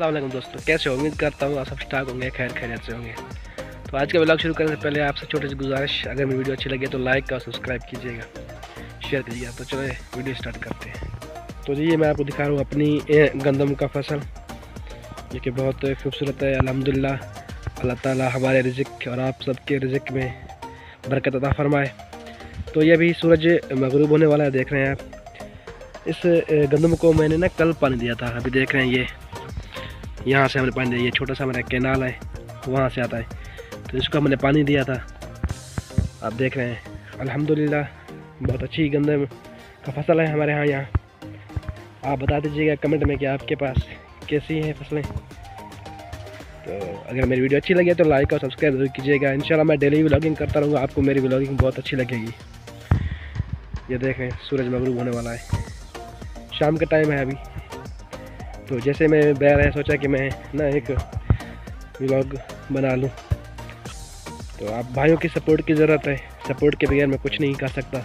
अस्सलाम दोस्तों, कैसे हो? उम्मीद करता हूँ आप सब स्टाक होंगे, खैर खैरियत से होंगे। तो आज का ब्लॉग शुरू करने से पहले आपसे छोटी सी गुजारिश, अगर मेरी वीडियो अच्छी लगे तो लाइक और सब्सक्राइब कीजिएगा। शेयर कीजिएगा। तो चलो वीडियो स्टार्ट करते हैं। तो जी मैं आपको दिखा रहा हूँ अपनी गंदम का फ़सल, जो कि बहुत खूबसूरत है। अलहमदिल्ला अल्लाह ताला हमारे रिजिक और आप सबके रिजिक में बरकत अदा फरमाए। तो ये अभी सूरज मगरूब होने वाला है, देख रहे हैं आप। इस गंदम को मैंने ना कल पानी दिया था, अभी देख रहे हैं ये। यहाँ से हमने पानी दिया, ये छोटा सा हमारा कैनाल है, वहाँ से आता है। तो इसको हमने पानी दिया था। आप देख रहे हैं, अल्हम्दुलिल्लाह, बहुत अच्छी गंदम का फ़सल है हमारे यहाँ यहाँ। आप बता दीजिएगा कमेंट में कि आपके पास कैसी हैं फ़सलें। तो अगर मेरी वीडियो अच्छी लगी तो लाइक और सब्सक्राइब ज़रूर कीजिएगा। इंशाल्लाह मैं डेली व्लॉगिंग करता रहूँगा, आपको मेरी व्लॉगिंग बहुत अच्छी लगेगी। ये देख रहे हैं, सूरज मगरूब होने वाला है। शाम का टाइम है अभी। तो जैसे मैं बैर है, सोचा कि मैं ना एक व्लॉग बना लूँ। तो आप भाइयों की सपोर्ट की ज़रूरत है। सपोर्ट के बगैर मैं कुछ नहीं कर सकता।